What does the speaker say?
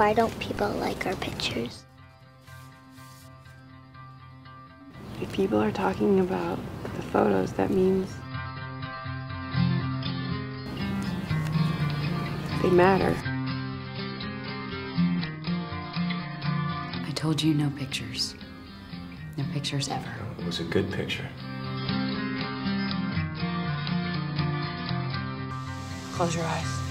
Why don't people like our pictures? If people are talking about the photos, that means they matter. I told you no pictures. No pictures ever. It was a good picture. Close your eyes.